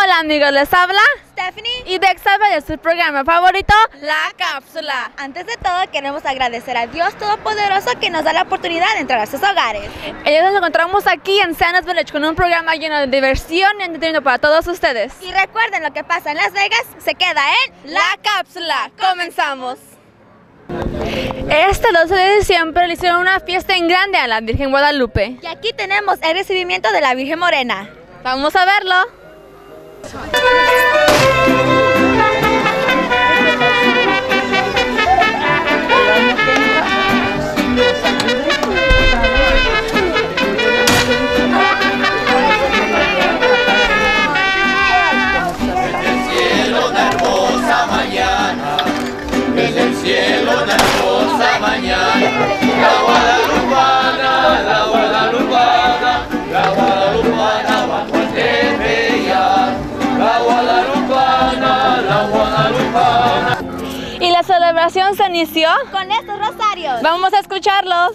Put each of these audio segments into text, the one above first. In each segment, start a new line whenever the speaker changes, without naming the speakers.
Hola amigos, les habla
Stephanie
y Dexter de su programa favorito, La Cápsula.
Antes de todo, queremos agradecer a Dios Todopoderoso que nos da la oportunidad de entrar a sus hogares.
Ellos nos encontramos aquí en Santa's Village con un programa lleno de diversión y entretenimiento para todos ustedes.
Y recuerden, lo que pasa en Las Vegas se queda en
La Cápsula. Comenzamos. Este 12 de diciembre le hicieron una fiesta en grande a la Virgen Guadalupe.
Y aquí tenemos el recibimiento de la Virgen Morena.
Vamos a verlo.
Cielo una hermosa mañana, desde el cielo una hermosa mañana, la
celebración se inició.
Con estos rosarios.
Vamos a escucharlos.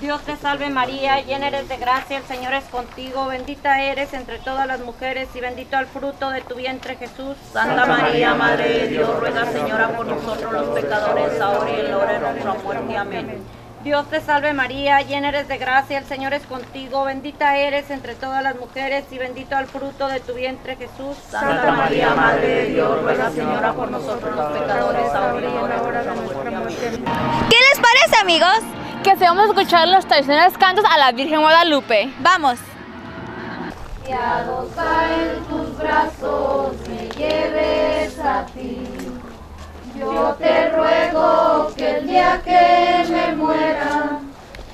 Dios te salve María, llena eres de gracia, el Señor es contigo, bendita eres entre todas las mujeres y bendito el fruto de tu vientre Jesús. Santa María, Madre de Dios, ruega Señora por nosotros los pecadores, ahora y en la hora de nuestra muerte. Amén. Dios te salve María, llena eres de gracia, el Señor es contigo, bendita eres entre todas las mujeres y bendito el fruto de tu vientre Jesús. Santa María, Madre de Dios, ruega Señora por nosotros los pecadores, ahora y en la hora de nuestra muerte.
¿Qué les parece, amigos?
Que se vamos a escuchar los tradicionales cantos a la Virgen Guadalupe.
Vamos.
Piadosa en tus brazos me lleves a ti. Yo te ruego que me muera,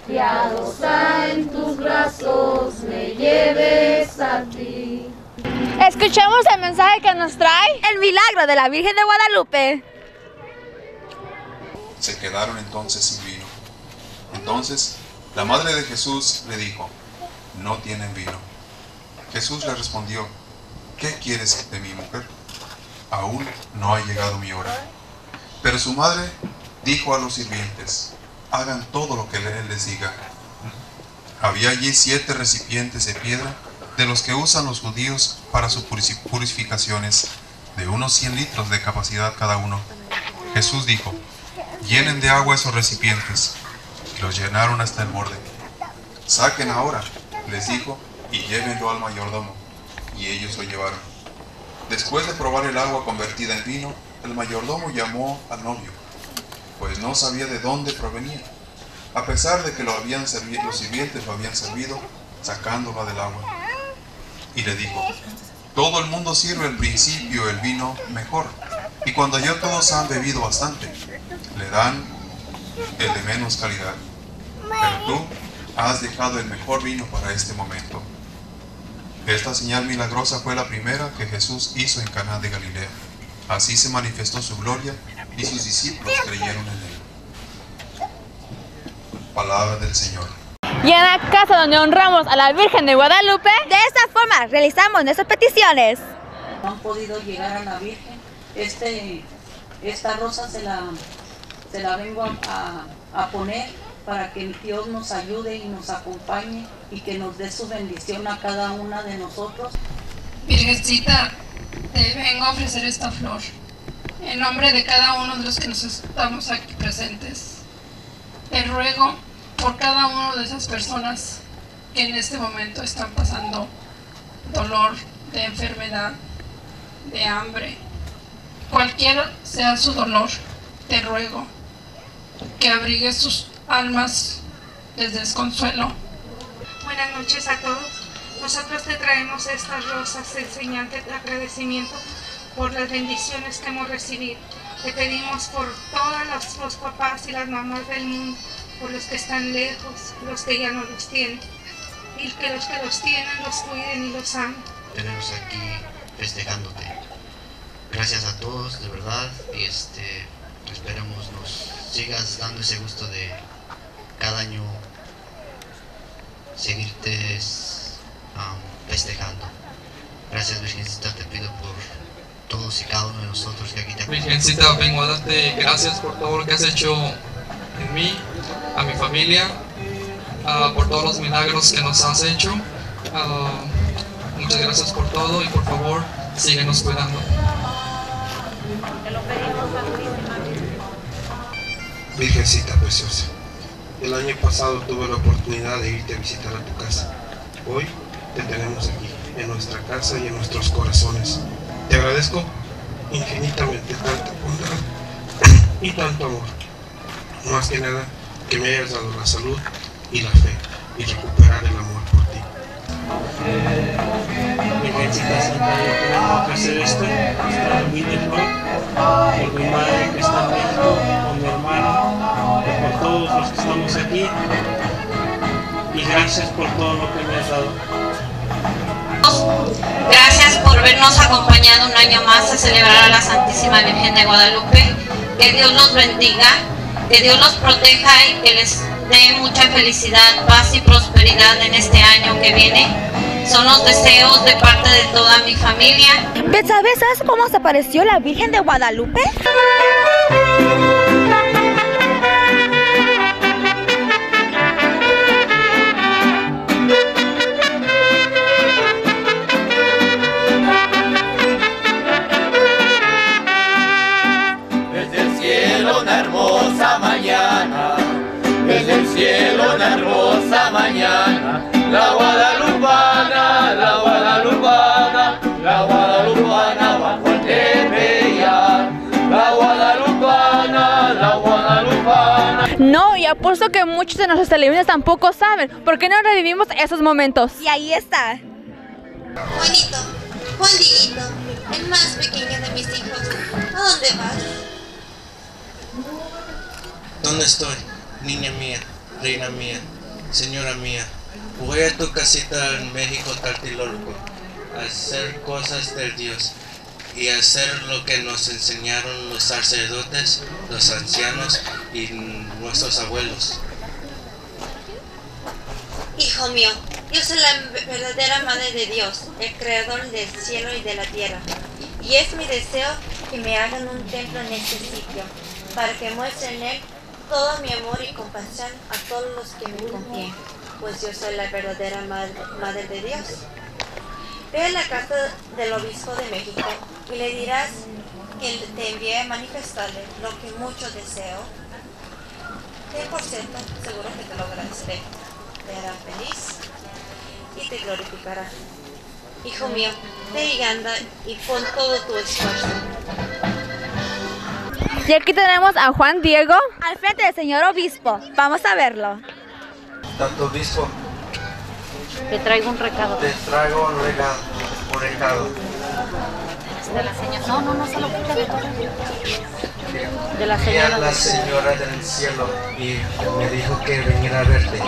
piadosa en tus brazos me lleves a ti.
Escuchemos el mensaje que nos trae.
El milagro de la Virgen de Guadalupe.
Se quedaron entonces sin vino. Entonces la madre de Jesús le dijo, no tienen vino. Jesús le respondió, ¿qué quieres de mi mujer? Aún no ha llegado mi hora. Pero su madre dijo a los sirvientes, hagan todo lo que él les diga. Había allí siete recipientes de piedra de los que usan los judíos para sus purificaciones, de unos 100 litros de capacidad cada uno. Jesús dijo, llenen de agua esos recipientes. Y los llenaron hasta el borde. Saquen ahora, les dijo, y llévenlo al mayordomo. Y ellos lo llevaron. Después de probar el agua convertida en vino, el mayordomo llamó al novio, pues no sabía de dónde provenía, a pesar de que lo habían los sirvientes lo habían servido, sacándola del agua. Y le dijo, todo el mundo sirve al principio el vino mejor, y cuando ya todos han bebido bastante, le dan el de menos calidad. Pero tú has dejado el mejor vino para este momento. Esta señal milagrosa fue la primera que Jesús hizo en Caná de Galilea. Así se manifestó su gloria y sus discípulos creyeron en él. Palabra del Señor.
Y en la casa donde honramos a la Virgen de Guadalupe,
De esta forma realizamos nuestras peticiones.
no han podido llegar a la Virgen. Este, esta rosa se la, se la vengo a, a- a poner para que Dios nos ayude y nos acompañe y que nos dé su bendición a cada una de nosotros.
Virgencita, te vengo a ofrecer esta flor en nombre de cada uno de los que nos estamos aquí presentes. Te ruego por cada una de esas personas que en este momento están pasando dolor, de enfermedad, de hambre. Cualquiera sea su dolor, te ruego que abrigues sus almas de desconsuelo.
Buenas noches a todos. Nosotros te traemos estas rosas en señal de agradecimiento por las bendiciones que hemos recibido. Te pedimos por todos los, los papás y las mamás del mundo, por los que están lejos, los que ya no los tienen, y que los que los tienen los cuiden y los amen.
tenemos aquí festejándote. Gracias a todos, de verdad, y este, esperemos nos sigas dando ese gusto de cada año seguirte am, festejando. Gracias Virgencita, te pido por todos y cada uno de nosotros que aquí te
Virgencita, vengo a darte gracias por todo lo que has hecho en mí, a mi familia, ah, por todos los milagros que nos has hecho. Ah, muchas gracias por todo y por favor síguenos cuidando.
Te lo pedimos, Santísima Virgen.
Virgencita preciosa, el año pasado tuve la oportunidad de irte a visitar a tu casa. Hoy te tenemos aquí, en nuestra casa y en nuestros corazones. Te agradezco infinitamente tanta bondad y tanto amor. Más que nada, que me hayas dado la salud y la fe y recuperar el amor por ti.
Tengo que hacer esto, humilde por mi madre que está en México, por mi hermano, por todos los que estamos aquí. Y gracias por todo lo que me has dado.
Vernos acompañado un año más a celebrar a la Santísima Virgen de Guadalupe. Que Dios los bendiga, que Dios los proteja y que les dé mucha felicidad, paz y prosperidad en este año que viene. Son los deseos de parte de toda mi familia.
¿Sabes, ¿Sabes cómo se apareció la Virgen de Guadalupe?
Cielo una hermosa mañana, la guadalupana, la guadalupana, la guadalupana bajo el tepeyac, la guadalupana, la guadalupana.
No, y apuesto que muchos de nuestros televidentes tampoco saben. ¿Por qué no revivimos esos momentos?
Y ahí está.
Juanito, Juan Dieguito, el más pequeño de mis hijos, ¿a dónde vas?
¿Dónde estoy, niña mía, reina mía, señora mía? Voy a tu casita en México, Tartilolco, a hacer cosas del Dios y hacer lo que nos enseñaron los sacerdotes, los ancianos y nuestros abuelos.
Hijo mío, yo soy la verdadera Madre de Dios, el Creador del cielo y de la tierra. Y es mi deseo que me hagan un templo en este sitio, para que muestre en él todo mi amor y compasión a todos los que me confíen, pues yo soy la verdadera Madre, de Dios. Ve la casa del obispo de México y le dirás que te envié a manifestarle lo que mucho deseo. Que por cierto, seguro que te lo agradeceré. Te hará feliz y te glorificará. Hijo mío, ve y anda y pon todo tu esfuerzo.
Y aquí tenemos a Juan Diego.
Al frente del señor obispo. Vamos a verlo.
Tanto obispo,
Te traigo un recado.
te traigo un regalo, un recado.
De la señora. No, no, no se lo escucha de De la señora.
la señora del cielo y me dijo que viniera a verte.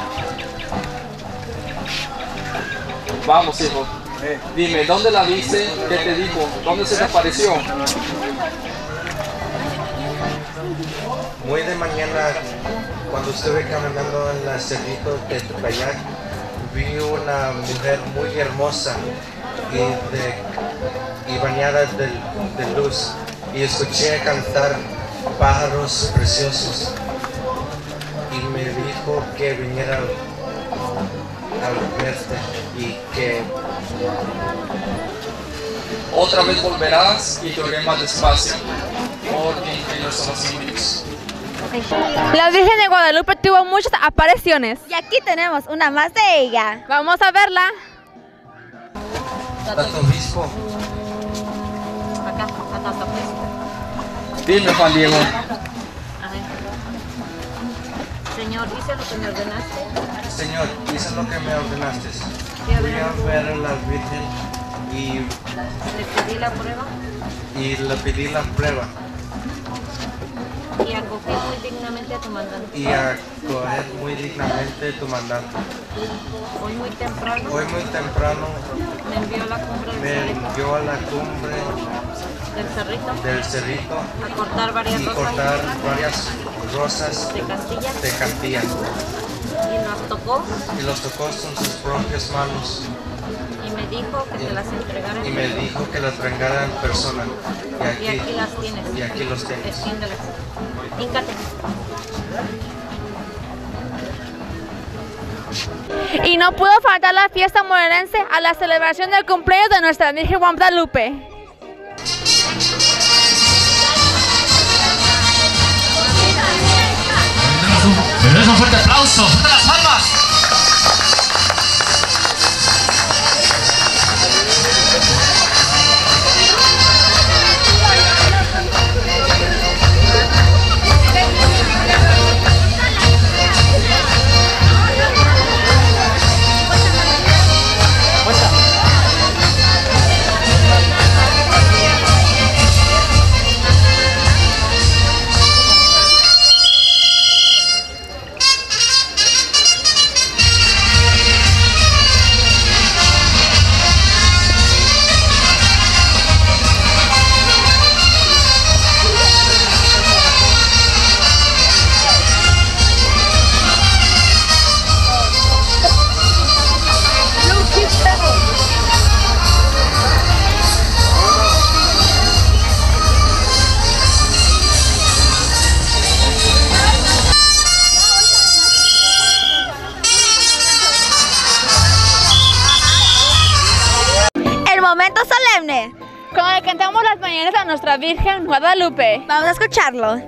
Vamos, hijo. Dime, ¿dónde la viste? ¿Qué te dijo? ¿Dónde se te apareció?
Muy de mañana, cuando estuve caminando en la cerrito de Tepeyac, vi una mujer muy hermosa y, bañada de, luz y escuché cantar pájaros preciosos y me dijo que viniera a verte y que
Otra vez volverás y te más despacio. Porque
La Virgen de Guadalupe tuvo muchas apariciones.
Y aquí tenemos una más de ella.
Vamos a verla.
Dime, Juan Diego.
A ver. Señor, hice lo que me ordenaste.
Señor, hice lo que me ordenaste.
Fui a
Fui
ver
a
a-
ver a la Virgen y,
Le pedí la prueba
y le pedí la prueba
y acogí muy dignamente a tu mandante.
y a coger muy dignamente tu mandato.
Hoy muy temprano
Hoy muy temprano
me envió a la cumbre del
me
cerrito,
envió a la cumbre
del cerrito
del cerrito
a cortar varias
y
rosas
cortar varias rosas
de Castilla
de Castilla
y nos tocó
y los tocó con sus propias manos
y me dijo que te las entregara
y me dijo que las traigan en persona. Y
y
aquí,
aquí las tienes.
y aquí los tienes.
Extiéndelas.
Y no pudo faltar la fiesta morelense a la celebración del cumpleaños de nuestra Virgen Guadalupe.
Un fuerte aplauso, fuerte las palmas.
Virgen Guadalupe.
Vamos a escucharlo.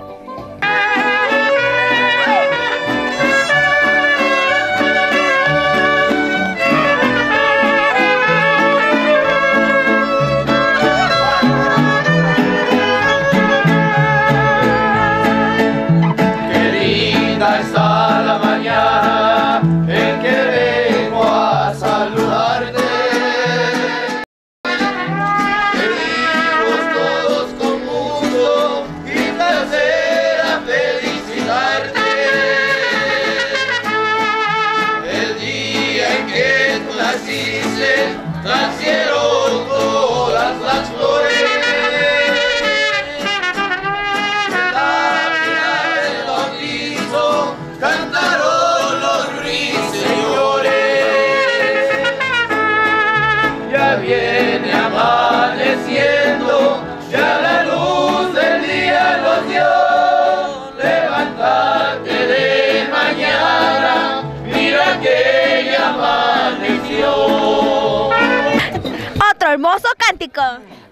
hermoso cántico.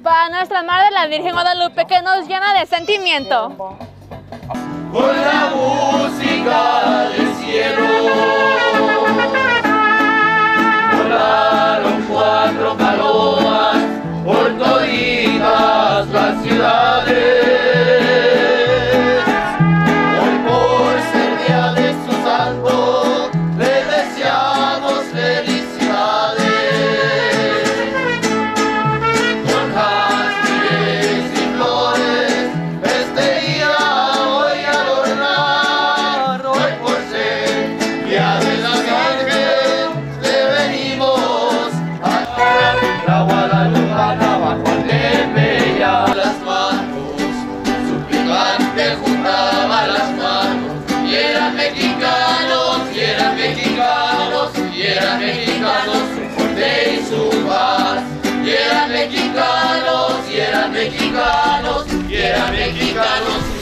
Para nuestra Madre la Virgen Guadalupe que nos llena de sentimiento.
Del cielo. peruanos y eran mexicanos.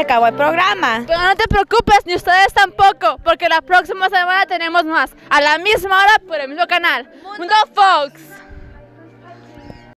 acabó el programa.
Pero no te preocupes, ni ustedes tampoco, porque la próxima semana tenemos más, a la misma hora por el mismo canal. Mundo Fox.